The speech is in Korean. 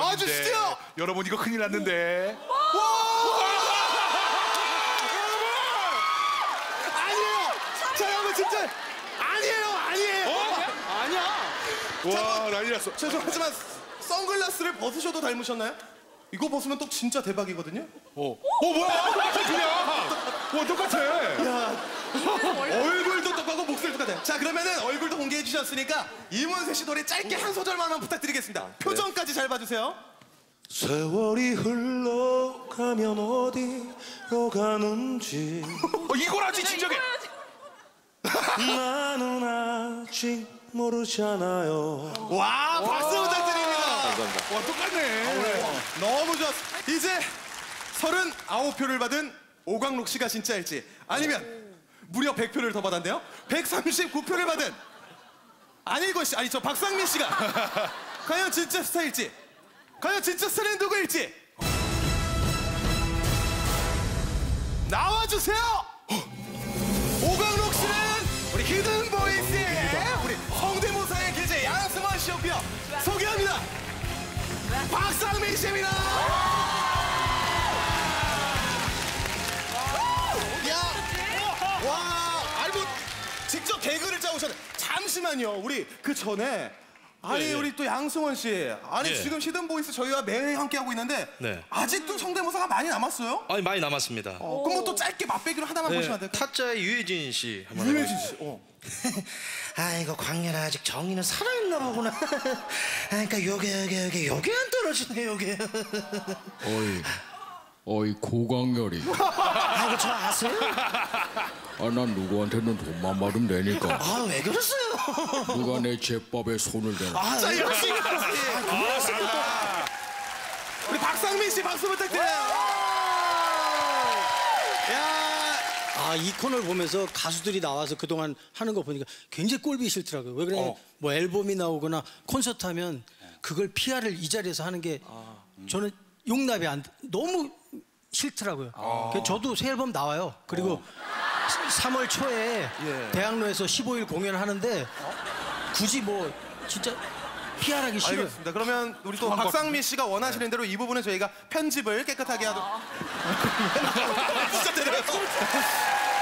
나와주시죠. 여러분 이거 큰일 났는데. 아니에요. 자 여러분 진짜 아니에요. 아니에요. 아니야. 와 난리 났어. 죄송하지만 선글라스를 벗으셔도 닮으셨나요? 이거 벗으면 또 진짜 대박이거든요. 어, 어 뭐야? 똑같아 그냥. 와 똑같아. 얼굴 도 똑같고 목소리도 똑같아요. 자 그러면은 얼굴도 공개해 주셨으니까 이문세 씨 노래 짧게 한 소절만 부탁드리겠습니다. 표정까지 잘 봐주세요. 세월이 흘러가면 어디로 가는지 어, 이걸 아직 진정해. 나는 아직 모르잖아요 와 박수 부탁드립니다. 와 똑같네. 너무 좋았어. 이제 39표를 받은 오광록 씨가 진짜일지 아니면 무려 100표를 더 받았네요. 139표를 받은 안일권 씨, 아니 저 박상민 씨가 과연 진짜 스타일지 과연 진짜 스타는 누구일지 나와주세요. 오광록 씨는 우리 히든 보이스의 우리 성대모사의 계제 양승환 씨였고요. 소개합니다. 박상민 씨입니다. 오셨네. 잠시만요, 우리 그 전에. 아니 네, 네. 우리 또 양승원 씨, 아니 예. 지금 히든 보이스 저희와 매일 함께 하고 있는데 네. 아직도 성대모사가 많이 남았어요. 아니 많이 남았습니다 어, 그럼 뭐 또 짧게 맛배기로 하나만 보시면 안 네, 될까요? 타짜의 유해진 씨 한번 유해진 씨, 어. 아이고 광렬아 아직 정의는 살아있나 보구나 아 그러니까 요게 요게 요게 요게 안 떨어지네 요게 어이, 어이 고강렬이. 아이고 저 아세요? 아, 난 누구한테는 돈만 받으면 되니까. 아 왜 그러세요? 누가 내 제밥에 손을 대나. 아 자, 역시 역시 우리 박상민 씨 박수 부탁드려요. 야, 아, 이 코너를 보면서 가수들이 나와서 그동안 하는 거 보니까 굉장히 꼴보기 싫더라고요. 왜 그러냐면 뭐 앨범이 나오거나 콘서트 하면 그걸 PR을 이 자리에서 하는 게 저는 용납이 안 돼. 너무 싫더라고요. 그래서 저도 새 앨범 나와요. 그리고 3월 초에 대학로에서 15일 공연을 하는데 굳이 뭐 진짜 PR하기 싫어요. 알겠습니다. 그러면 우리 또 박상민 씨가 원하시는 대로 이 부분은 저희가 편집을 깨끗하게 하도록. 진짜 때려요.